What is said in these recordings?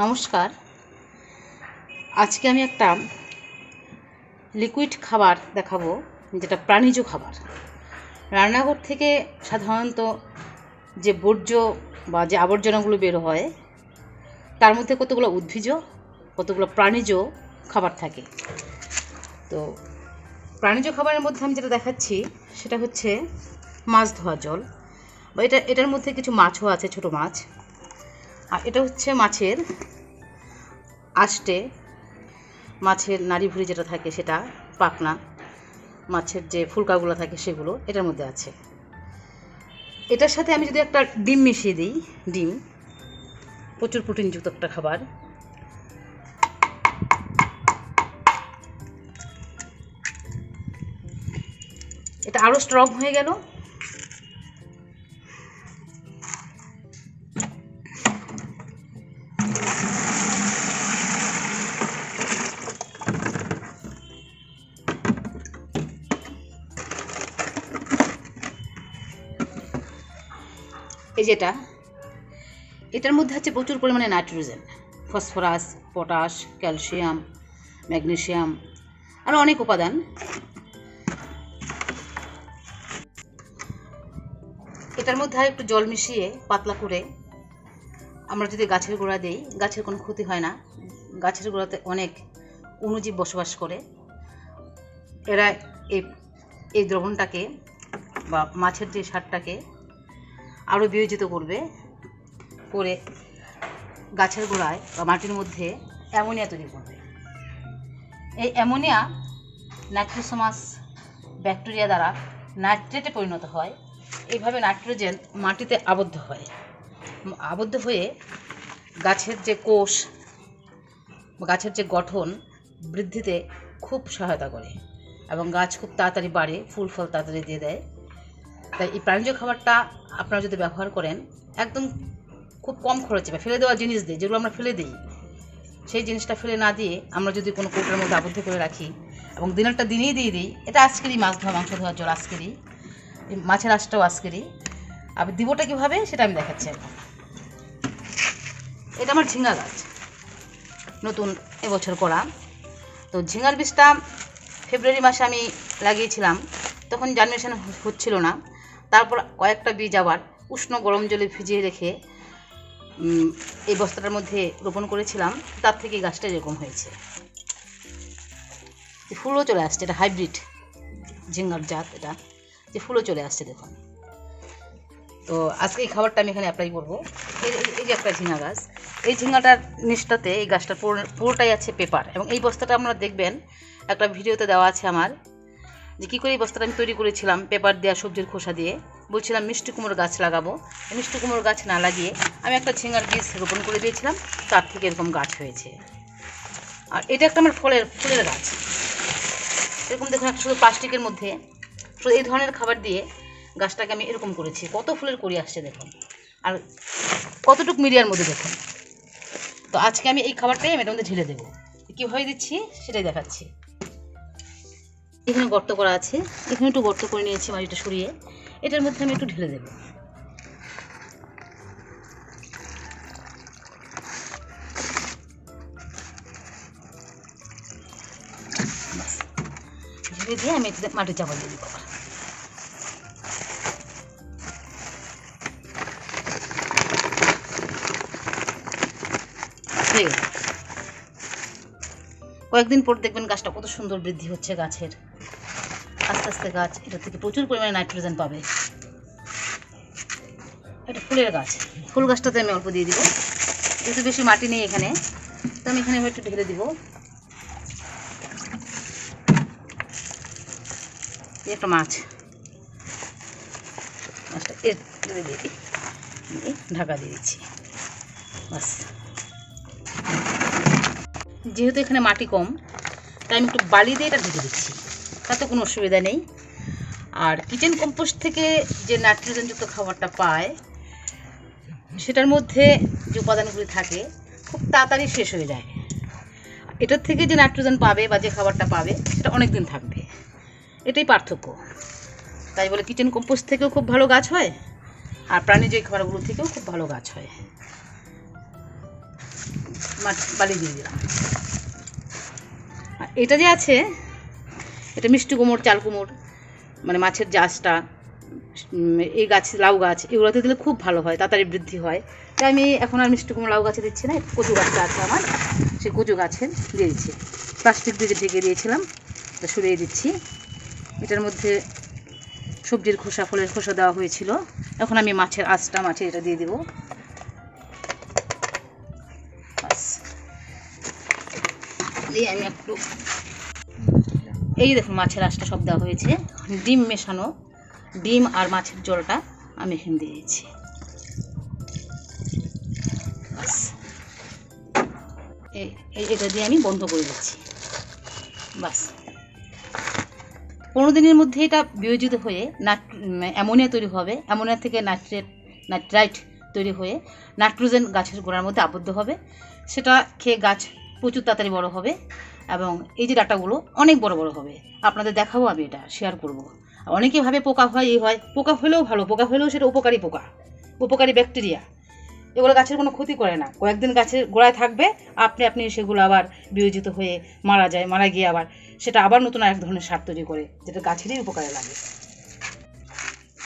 নমস্কার। আজকে আমি একটা লিকুইড খাবার দেখাবো, যেটা প্রাণীজ খাবার। রান্নাঘর থেকে সাধারণত যে বর্জ্য বা যে আবর্জনাগুলো বের হয়, তার মধ্যে কতগুলো উদ্ভিজ কতগুলো প্রাণীজ খাবার থাকে। তো প্রাণীজ খাবারের মধ্যে আমি যেটা দেখাচ্ছি, সেটা হচ্ছে মাছ ধোয়া জল। বা এটা, এটার মধ্যে কিছু মাছও আছে, ছোট মাছ। আর এটা হচ্ছে মাছের আষ্টে মাছের নাড়ি ভুড়ি যেটা থাকে সেটা পাকনা, মাছের যে ফুলকাগুলো থাকে সেগুলো, এটার মধ্যে আছে। এটার সাথে আমি যদি একটা ডিম মিশিয়ে দিই, ডিম, প্রচুর প্রোটিনযুক্ত একটা খাবার। এটা আরও স্ট্রং হয়ে গেল। এই যেটা, এটার মধ্যে আছে প্রচুর পরিমাণে nitrogen, phosphorus, potash, calcium magnesium আরও অনেক উপাদান। এটার মধ্যে একটু জল মিশিয়ে পাতলা করে আমরা যদি গাছের গোড়া দিই, গাছের কোনো ক্ষতি হয় না। গাছের গোড়াতে অনেক অণুজীব বসবাস করে। এরা এই এই দ্রবণটাকে বা মাছের যে সারটাকে আরও বিয়োজিত করবে করে গাছের গোড়ায় বা মাটির মধ্যে অ্যামোনিয়া তৈরি করবে। এই অ্যামোনিয়া নাইট্রোসোমাস ব্যাকটেরিয়া দ্বারা নাইট্রেটে পরিণত হয়। এইভাবে নাইট্রোজেন মাটিতে আবদ্ধ হয়। আবদ্ধ হয়ে গাছের যে কোষ গাছের যে গঠন বৃদ্ধিতে খুব সহায়তা করে এবং গাছ খুব তাড়াতাড়ি বাড়ে, ফুল ফল তাড়াতাড়ি দিয়ে দেয়। তাই এই প্রাণীজ খাবারটা আপনারা যদি ব্যবহার করেন, একদম খুব কম খরচে বা ফেলে দেওয়া জিনিস দিই যেগুলো আমরা ফেলে দিই, সেই জিনিসটা ফেলে না দিয়ে আমরা যদি কোনো কৌটোর মধ্যে আবদ্ধ করে রাখি এবং দিনেরটা দিনেই দিয়ে দিই, এটা আজকেরই মাছ ধোয়া, মাংস ধোয়ার জল আজকেরই মাছের আঁশটাও আজকেরই। আবার দিবটা কীভাবে, সেটা আমি দেখাচ্ছি এখন। এটা আমার ঝিঙ্গা গাছ, নতুন এবছর করা। তো ঝিঙ্গার বীজটা ফেব্রুয়ারি মাসে আমি লাগিয়েছিলাম, তখন জার্মিনেশন হচ্ছিল না। তারপর কয়েকটা বীজ আবার উষ্ণ গরম জলে ভিজিয়ে রেখে এই বস্তাটার মধ্যে রোপণ করেছিলাম। তার থেকে গাছটা এরকম হয়েছে। ফুলও চলে আসছে, এটা হাইব্রিড ঝিঙ্গার জাত এটা। যে ফুলও চলে আসছে দেখুন। তো আজকে এই খাবারটা আমি এখানে অ্যাপ্লাই করব। এই যে একটা ঝিঙ্গা গাছ, এই ঝিঙ্গাটার নিচটাতে এই গাছটার পুরো, পুরোটাই আছে পেপার এবং এই বস্তাটা আপনারা দেখবেন, একটা ভিডিওতে দেওয়া আছে আমার। যে কী করে এই বস্তাটা আমি তৈরি করেছিলাম, পেপার দেওয়া সবজির খোসা দিয়ে, বলছিলাম মিষ্টি কুমড়ো গাছ লাগাবো। মিষ্টি কুমড়োর গাছ না লাগিয়ে আমি একটা ঝিঙ্গার বীজ রোপণ করে দিয়েছিলাম, তার থেকে এরকম গাছ হয়েছে। আর এটা একটা আমার ফলের, ফুলের গাছ। এরকম দেখুন, একটা শুধু প্লাস্টিকের মধ্যে, শুধু এই ধরনের খাবার দিয়ে গাছটাকে আমি এরকম করেছি। কত ফুলের করি আসছে দেখুন। আর কতটুক মিডিয়ার মধ্যে দেখুন। তো আজকে আমি এই খাবারটাই আমি এটার মধ্যে ঢেলে দেবো। কীভাবে দিচ্ছি, সেটাই দেখাচ্ছি। এখানে গর্ত করা আছে এখানে একটু গর্ত করে নিয়েছি মাটিটা সরিয়ে এটার মধ্যে আমি একটু ঢেলে দেবো। ঢেলে দিয়ে আমি এটাতে মাটি চাপা দিয়ে দিব। কয়েকদিন পর দেখবেন গাছটা কত সুন্দর বৃদ্ধি হচ্ছে গাছের আস্তে আস্তে গাছ এটা থেকে প্রচুর পরিমাণে নাইট্রোজেন পাবে। এটা ফুলের গাছ। ফুল গাছটাতে আমি অল্প দিয়ে দিব। যেহেতু বেশি মাটি নেই এখানে, তো আমি এখানে একটু ঢেলে দিব। একটা মাছ। এর দিয়ে ঢাকা দিয়ে দিচ্ছি। বাস। যেহেতু এখানে মাটি কম, তাই আমি একটু বালি দিয়ে এটা ঢেকে দিচ্ছি। তাতে কোনো অসুবিধা নেই। আর কিচেন কম্পোস্ট থেকে যে নাইট্রোজেনযুক্ত খাবারটা পায়, সেটার মধ্যে যে উপাদানগুলি থাকে, খুব তাড়াতাড়ি শেষ হয়ে যায়। এটার থেকে যে নাইট্রোজেন পাবে বা যে খাবারটা পাবে, সেটা অনেক দিন থাকবে। এটাই পার্থক্য। তাই বলে কিচেন কম্পোস্ট থেকেও খুব ভালো গাছ হয়, আর প্রাণীজ খাবারগুলো থেকেও খুব ভালো গাছ হয়। বালি দিয়ে দিলাম। আর এটা যে আছে এটা মিষ্টি কুমড়, চাল কুমড় মানে মাছের জাসটা এই গাছ, লাউ গাছ, এগুলোতে দিলে খুব ভালো হয়, তাড়াতাড়ি বৃদ্ধি হয়। তাই আমি এখন আর মিষ্টি কুমড়ো, লাউ গাছে দিচ্ছি না কচু গাছটা আছে আমার, সেই কচু গাছে দিয়ে দিচ্ছি। প্লাস্টিক দিয়ে ঢেকে দিয়েছিলাম, এটা সরিয়ে দিচ্ছি। এটার মধ্যে সবজির খোসা, ফলের খোসা দেওয়া হয়েছিল। এখন আমি মাছের আঁচটা মাছে এটা দিয়ে দেবো। দিয়ে আমি একটু এই দেখুন, মাছের আঁচটা সব দেওয়া হয়েছে। ডিম মেশানো, ডিম আর মাছের জলটা আমি এখানে দিয়েছি এটা দিয়ে আমি বন্ধ করে দিচ্ছি। বাস। পনেরো দিনের মধ্যে এটা বিয়োজিত হয়ে নাট, অ্যামোনিয়া তৈরি হবে। অ্যামোনিয়া থেকে নাইট্রেট, নাইট্রাইট তৈরি হয়ে নাইট্রোজেন গাছের গোড়ার মধ্যে আবদ্ধ হবে। সেটা খেয়ে গাছ প্রচুর তাড়াতাড়ি বড় হবে। এবং এই যে ডাটাগুলো অনেক বড় বড় হবে। আপনাদের দেখাবো আমি এটা শেয়ার করব। অনেকে ভাবে পোকা হয়, এই হয়। পোকা হলেও ভালো, পোকা হলেও সেটা উপকারী পোকা, উপকারী ব্যাকটেরিয়া এগুলো গাছের কোনো ক্ষতি করে না। কয়েকদিন গাছের গোড়ায় থাকবে, আপনি আপনি সেগুলো আবার বিয়োজিত হয়ে মারা যায়, মারা গিয়ে আবার সেটা আবার নতুন এক ধরনের সার তৈরি করে, যেটা গাছেরই উপকারে লাগে।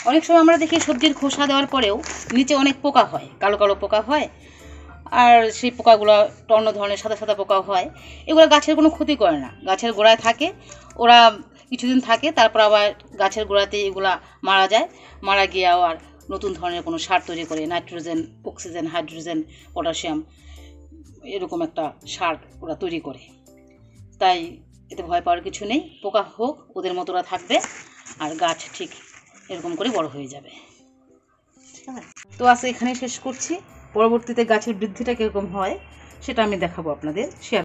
অনেক সময় আমরা দেখি সবজির খোসা দেওয়ার পরেও নিচে অনেক পোকা হয়, কালো কালো পোকা হয় আর সেই পোকাগুলো অন্য ধরনের সাদা সাদা পোকা হয় এগুলো গাছের কোনো ক্ষতি করে না। গাছের গোড়ায় থাকে ওরা কিছুদিন থাকে তারপর আবার গাছের গোড়াতে এগুলা মারা যায়। মারা গিয়ে আবার নতুন ধরনের কোনো সার তৈরি করে নাইট্রোজেন অক্সিজেন হাইড্রোজেন পটাশিয়াম এরকম একটা সার ওরা তৈরি করে। তাই এতে ভয় পাওয়ার কিছু নেই। পোকা হোক ওদের মতো ওরা থাকবে আর গাছ ঠিক এরকম করে বড় হয়ে যাবে। ঠিক তো আজকে এখানে শেষ করছি। পরবর্তীতে গাছের বৃদ্ধিটা কীরকম হয় সেটা আমি দেখাবো আপনাদের। শেয়ার